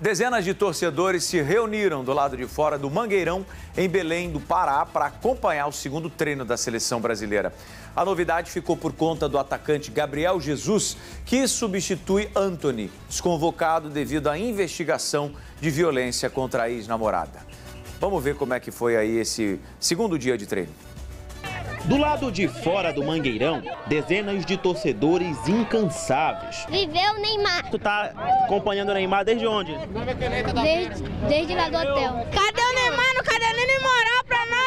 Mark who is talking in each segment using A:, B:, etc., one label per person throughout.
A: Dezenas de torcedores se reuniram do lado de fora do Mangueirão, em Belém do Pará, para acompanhar o segundo treino da seleção brasileira. A novidade ficou por conta do atacante Gabriel Jesus, que substitui Anthony, desconvocado devido à investigação de violência contra a ex-namorada. Vamos ver como é que foi aí esse segundo dia de treino.
B: Do lado de fora do Mangueirão, dezenas de torcedores incansáveis.
C: Viveu o Neymar.
B: Tu tá acompanhando o Neymar desde onde?
C: Desde, desde lá do hotel. Cadê o Neymar? Não cadê nem moral pra nós?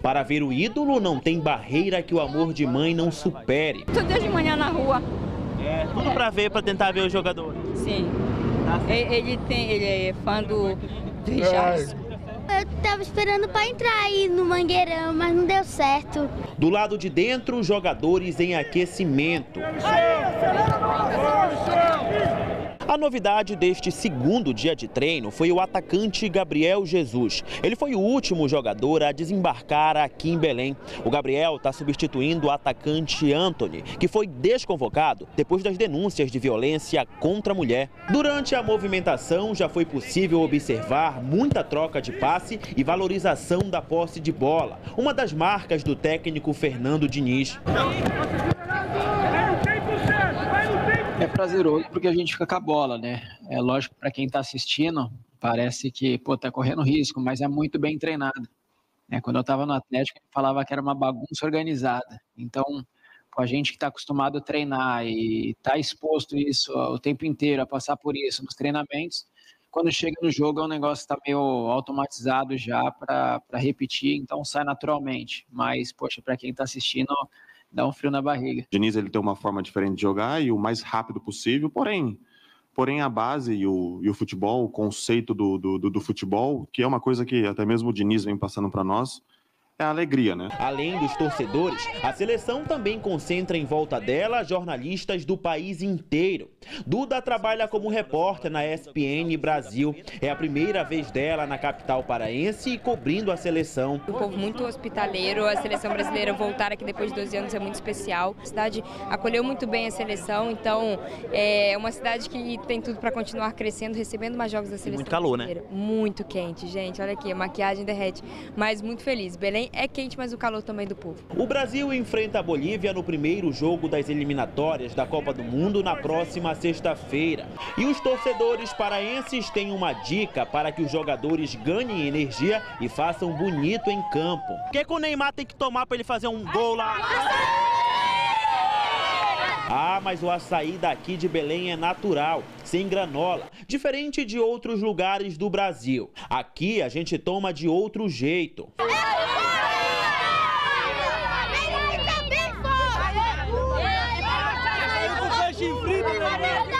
B: Para ver o ídolo, não tem barreira que o amor de mãe não supere.
D: Tô desde manhã na rua.
B: É, tudo para ver, para tentar ver o jogador.
D: Sim. Ele, tem, ele é fã do, do Richardson.
C: Eu tava esperando para entrar aí no Mangueirão, mas não deu certo.
B: Do lado de dentro, jogadores em aquecimento. A novidade deste segundo dia de treino foi o atacante Gabriel Jesus. Ele foi o último jogador a desembarcar aqui em Belém. O Gabriel está substituindo o atacante Anthony, que foi desconvocado depois das denúncias de violência contra a mulher. Durante a movimentação já foi possível observar muita troca de passe e valorização da posse de bola, uma das marcas do técnico Fernando Diniz.
E: É prazeroso porque a gente fica com a bola, né? É lógico para quem está assistindo, parece que pô, tá correndo risco, mas é muito bem treinado. É, quando eu estava no Atlético, falava que era uma bagunça organizada. Então, a gente que está acostumado a treinar e está exposto isso o tempo inteiro, a passar por isso nos treinamentos, quando chega no jogo é um negócio que está meio automatizado já para repetir, então sai naturalmente. Mas, poxa, para quem está assistindo, dá um frio na barriga.
F: O Diniz ele tem uma forma diferente de jogar e o mais rápido possível, porém, porém a base e o, e o futebol, o conceito do, do, do, futebol, que é uma coisa que até mesmo o Diniz vem passando para nós, é a alegria, né?
B: Além dos torcedores, a seleção também concentra em volta dela jornalistas do país inteiro. Duda trabalha como repórter na ESPN Brasil. É a primeira vez dela na capital paraense e cobrindo a seleção.
G: Um povo muito hospitaleiro, a seleção brasileira voltar aqui depois de 12 anos é muito especial. A cidade acolheu muito bem a seleção, então é uma cidade que tem tudo para continuar crescendo, recebendo mais jogos da seleção.
B: Muito calor, né?
G: Muito quente, gente. Olha aqui, a maquiagem derrete, mas muito feliz. Belém é quente, mas o calor também do povo.
B: O Brasil enfrenta a Bolívia no primeiro jogo das eliminatórias da Copa do Mundo na próxima sexta-feira. E os torcedores paraenses têm uma dica para que os jogadores ganhem energia e façam bonito em campo. O que, que o Neymar tem que tomar para ele fazer um gol lá? Ah, mas o açaí daqui de Belém é natural, sem granola, diferente de outros lugares do Brasil. Aqui a gente toma de outro jeito.